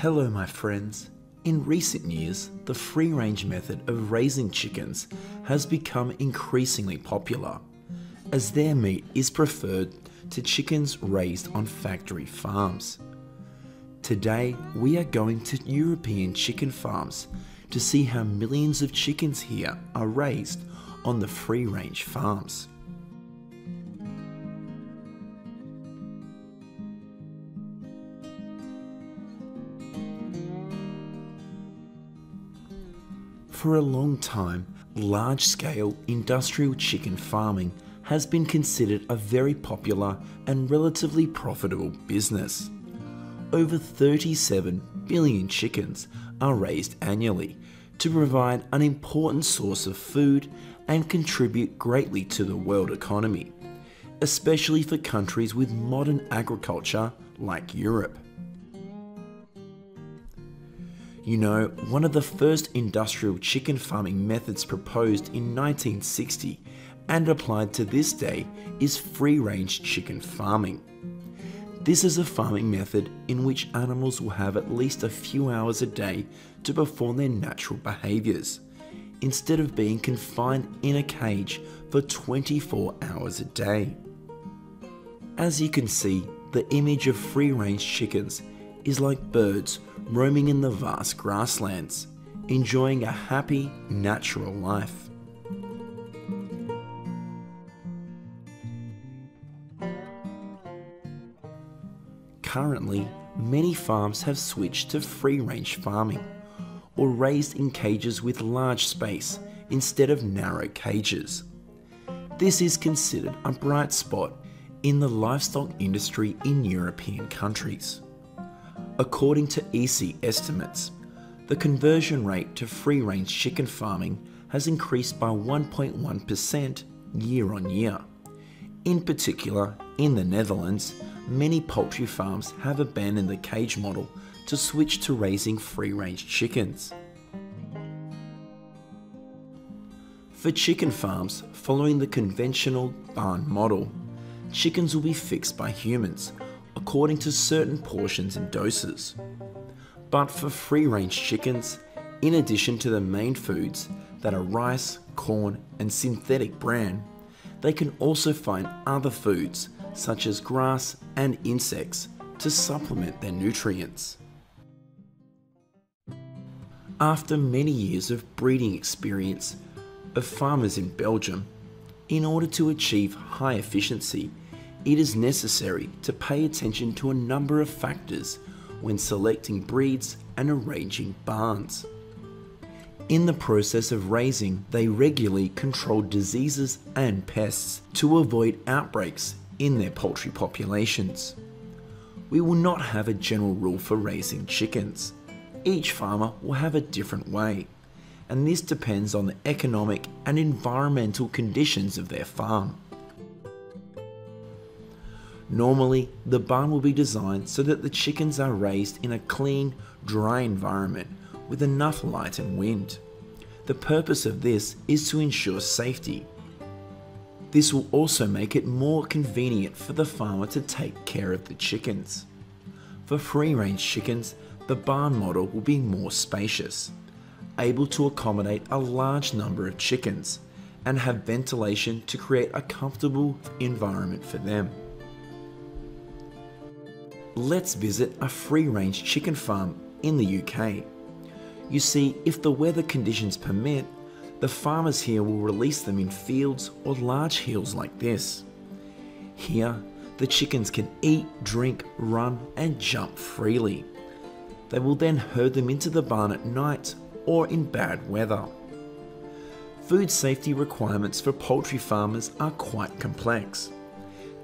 Hello, my friends. In recent years, the free range method of raising chickens has become increasingly popular, as their meat is preferred to chickens raised on factory farms. Today, we are going to European chicken farms to see how millions of chickens here are raised on the free range farms. For a long time, large scale industrial chicken farming has been considered a very popular and relatively profitable business. Over 37 billion chickens are raised annually to provide an important source of food and contribute greatly to the world economy, especially for countries with modern agriculture like Europe. You know, one of the first industrial chicken farming methods proposed in 1960 and applied to this day is free range chicken farming. This is a farming method in which animals will have at least a few hours a day to perform their natural behaviours, instead of being confined in a cage for 24 hours a day. As you can see, the image of free range chickens is like birds roaming in the vast grasslands, enjoying a happy, natural life. Currently, many farms have switched to free range farming or raised in cages with large space instead of narrow cages. This is considered a bright spot in the livestock industry in European countries. According to EC estimates, the conversion rate to free range chicken farming has increased by 1.1% year on year. In particular, in the Netherlands, many poultry farms have abandoned the cage model to switch to raising free range chickens. For chicken farms following the conventional barn model, chickens will be fixed by humans according to certain portions and doses. But for free range chickens, in addition to the main foods that are rice, corn, and synthetic bran, they can also find other foods such as grass and insects to supplement their nutrients. After many years of breeding experience of farmers in Belgium, in order to achieve high efficiency it is necessary to pay attention to a number of factors when selecting breeds and arranging barns. In the process of raising, they regularly control diseases and pests to avoid outbreaks in their poultry populations. We will not have a general rule for raising chickens. Each farmer will have a different way, and this depends on the economic and environmental conditions of their farm. Normally, the barn will be designed so that the chickens are raised in a clean, dry environment with enough light and wind. The purpose of this is to ensure safety. This will also make it more convenient for the farmer to take care of the chickens. For free range chickens, the barn model will be more spacious, able to accommodate a large number of chickens, and have ventilation to create a comfortable environment for them let's visit a free range chicken farm in the UK. You see, if the weather conditions permit, the farmers here will release them in fields or large hills like this. Here, the chickens can eat, drink, run, and jump freely. They will then herd them into the barn at night or in bad weather. Food safety requirements for poultry farmers are quite complex.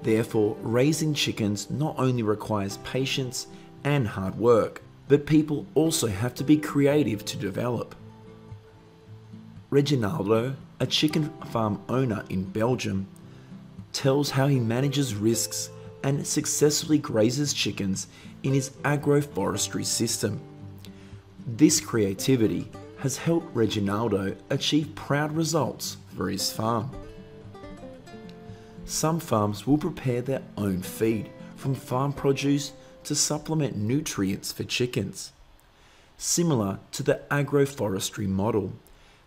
Therefore, raising chickens not only requires patience and hard work, but people also have to be creative to develop. Reginaldo, a chicken farm owner in Belgium, tells how he manages risks and successfully grazes chickens in his agroforestry system. This creativity has helped Reginaldo achieve proud results for his farm. Some farms will prepare their own feed from farm produce to supplement nutrients for chickens. Similar to the agroforestry model,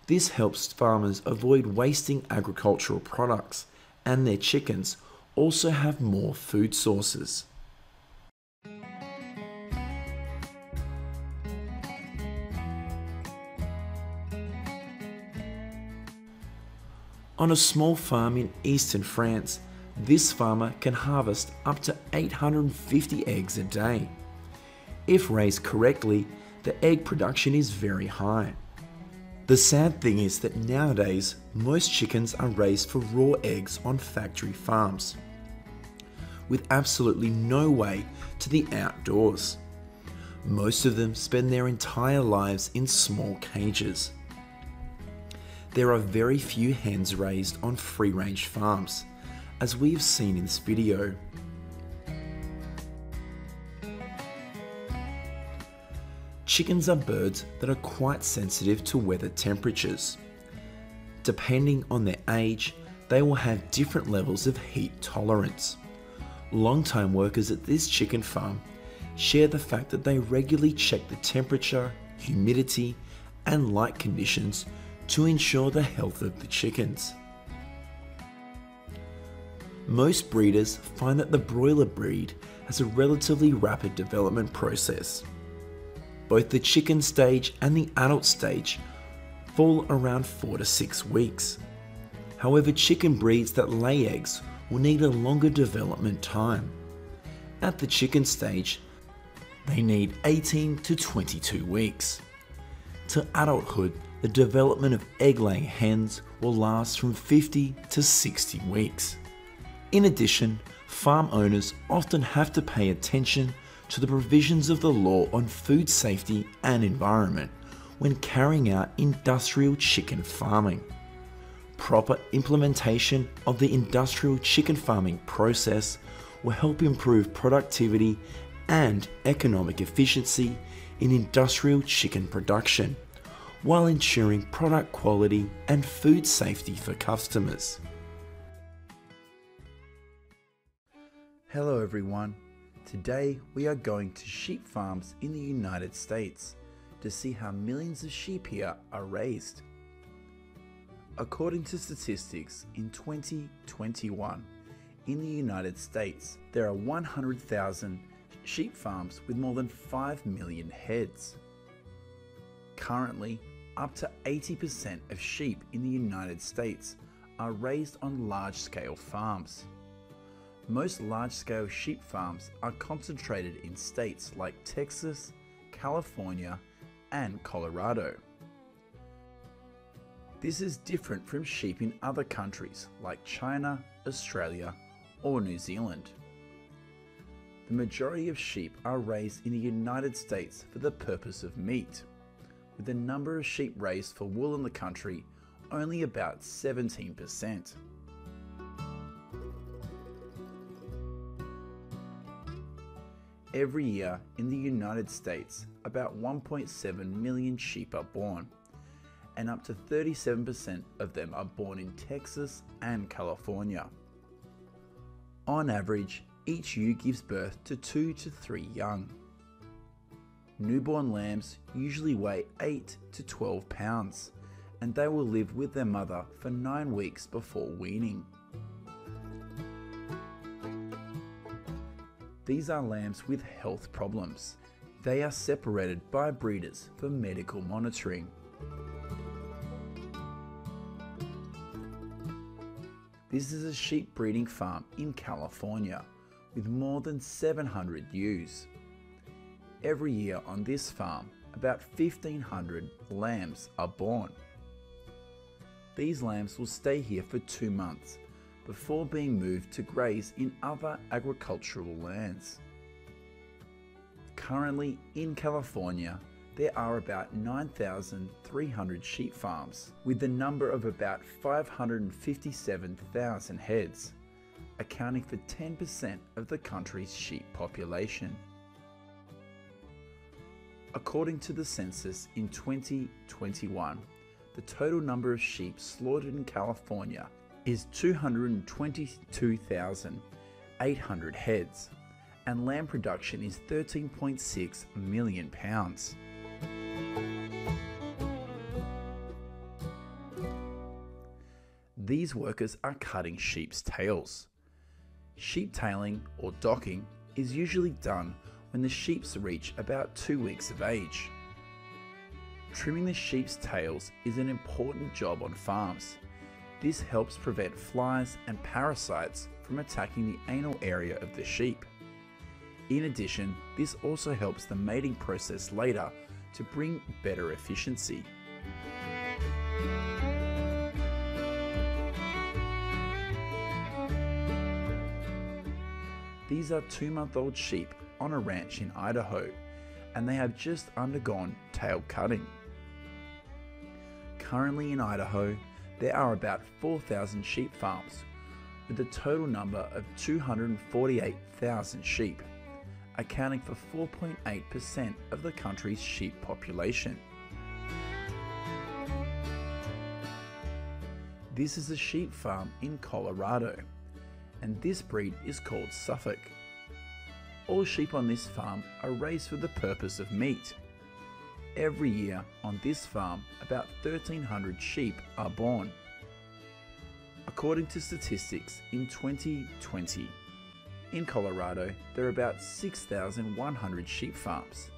this helps farmers avoid wasting agricultural products, and their chickens also have more food sources. On a small farm in eastern France, this farmer can harvest up to 850 eggs a day. If raised correctly, the egg production is very high. The sad thing is that nowadays, most chickens are raised for raw eggs on factory farms, with absolutely no way to the outdoors. Most of them spend their entire lives in small cages. There are very few hens raised on free range farms, as we have seen in this video. Chickens are birds that are quite sensitive to weather temperatures. Depending on their age, they will have different levels of heat tolerance. Long-time workers at this chicken farm share the fact that they regularly check the temperature, humidity, and light conditions to ensure the health of the chickens. Most breeders find that the broiler breed has a relatively rapid development process. Both the chicken stage and the adult stage fall around 4 to 6 weeks. However, chicken breeds that lay eggs will need a longer development time. At the chicken stage, they need 18 to 22 weeks. To adulthood, the development of egg laying hens will last from 50 to 60 weeks. In addition, farm owners often have to pay attention to the provisions of the law on food safety and environment when carrying out industrial chicken farming. Proper implementation of the industrial chicken farming process will help improve productivity and economic efficiency in industrial chicken production while ensuring product quality and food safety for customers. Hello everyone. Today we are going to sheep farms in the United States to see how millions of sheep here are raised. According to statistics, in 2021, in the United States, there are 100,000 sheep farms with more than 5 million heads. Currently, up to 80% of sheep in the United States are raised on large scale farms. Most large-scale sheep farms are concentrated in states like Texas, California, and Colorado. This is different from sheep in other countries like China, Australia, or New Zealand. The majority of sheep are raised in the United States for the purpose of meat, with the number of sheep raised for wool in the country only about 17%. Every year in the United States, about 1.7 million sheep are born, and up to 37% of them are born in Texas and California. On average, each ewe gives birth to 2 to 3 young. Newborn lambs usually weigh 8 to 12 pounds, and they will live with their mother for 9 weeks before weaning. These are lambs with health problems. They are separated by breeders for medical monitoring. This is a sheep breeding farm in California with more than 700 ewes. Every year on this farm, about 1500 lambs are born. These lambs will stay here for two months before being moved to graze in other agricultural lands. Currently in California, there are about 9,300 sheep farms, with the number of about 557,000 heads, accounting for 10% of the country's sheep population. According to the census in 2021, the total number of sheep slaughtered in California is 222,800 heads, and lamb production is 13.6 million pounds. These workers are cutting sheep's tails. Sheep tailing or docking is usually done when the sheeps reach about two weeks of age. Trimming the sheep's tails is an important job on farms. This helps prevent flies and parasites from attacking the anal area of the sheep. In addition, this also helps the mating process later to bring better efficiency. These are two month old sheep on a ranch in Idaho, and they have just undergone tail cutting. Currently in Idaho, there are about 4,000 sheep farms, with a total number of 248,000 sheep, accounting for 4.8% of the country's sheep population. This is a sheep farm in Colorado, and this breed is called Suffolk. All sheep on this farm are raised for the purpose of meat. Every year on this farm, about 1,300 sheep are born. According to statistics, in 2020, in Colorado, there are about 6,100 sheep farms,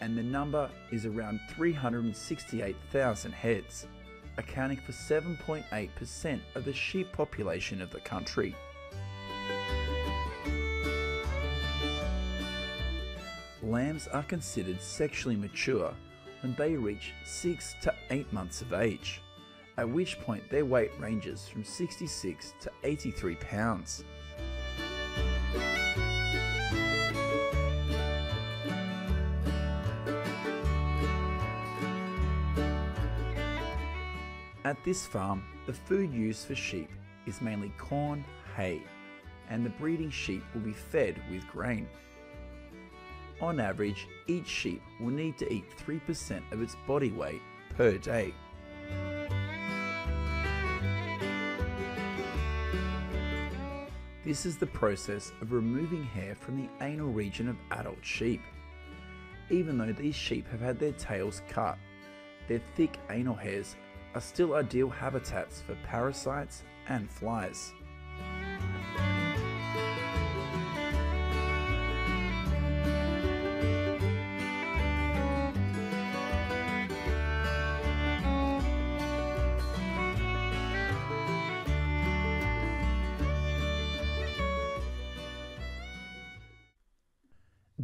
and the number is around 368,000 heads, accounting for 7.8% of the sheep population of the country. Lambs are considered sexually mature when they reach 6 to 8 months of age, at which point their weight ranges from 66 to 83 pounds. At this farm, the food used for sheep is mainly corn, hay, and the breeding sheep will be fed with grain. On average, each sheep will need to eat 3% of its body weight per day. This is the process of removing hair from the anal region of adult sheep. Even though these sheep have had their tails cut, their thick anal hairs are still ideal habitats for parasites and flies.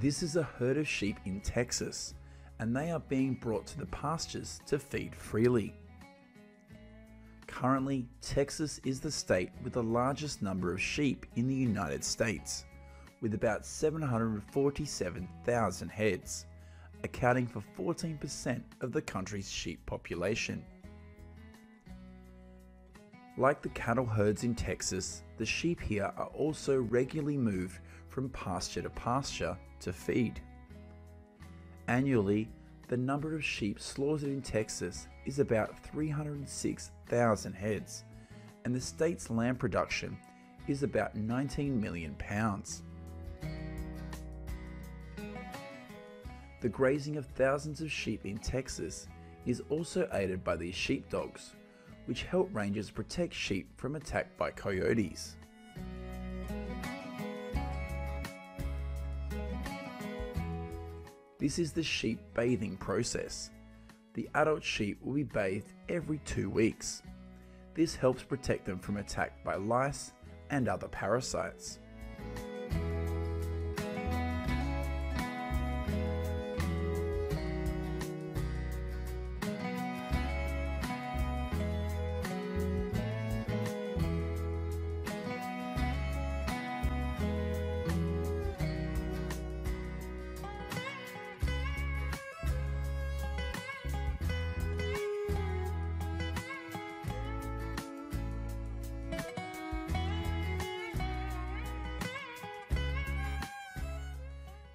This is a herd of sheep in Texas, and they are being brought to the pastures to feed freely. Currently, Texas is the state with the largest number of sheep in the United States, with about 747,000 heads, accounting for 14% of the country's sheep population. Like the cattle herds in Texas, the sheep here are also regularly moved from pasture to pasture to feed. Annually, the number of sheep slaughtered in Texas is about 306,000 heads, and the state's lamb production is about 19 million pounds. The grazing of thousands of sheep in Texas is also aided by these sheepdogs, which help rangers protect sheep from attack by coyotes. This is the sheep bathing process. The adult sheep will be bathed every two weeks. This helps protect them from attack by lice and other parasites.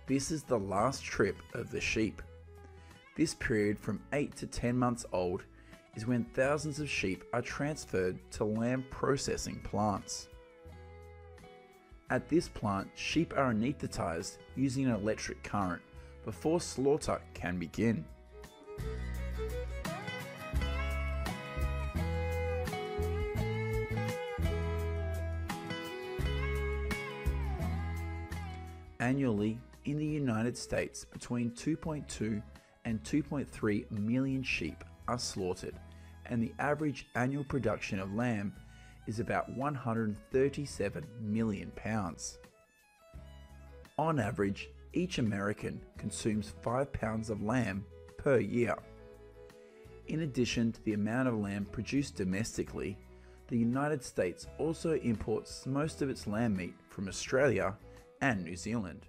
This is the last trip of the sheep. This period from 8 to 10 months old is when thousands of sheep are transferred to lamb processing plants. At this plant, sheep are anesthetized using an electric current before slaughter can begin. Annually, in the United States, between 2.2 and 2.3 million sheep are slaughtered, and the average annual production of lamb is about 137 million pounds. On average, each American consumes 5 pounds of lamb per year. In addition to the amount of lamb produced domestically, the United States also imports most of its lamb meat from Australia and New Zealand.